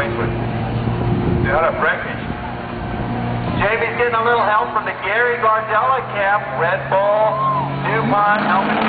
Bracelet. Out of breakfast. Jamie's getting a little help from the Gary Gardella camp. Red Bull, DuPont, helping